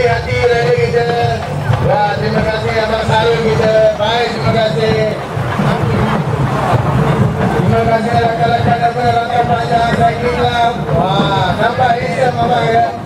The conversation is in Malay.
lebih hati dari kita. Wah, terima kasih Abang Salim kita. Baik, terima kasih. Terima kasih rakan-rakan daripada rakan panjang saya Club. Wah, sampai hijau mama ya.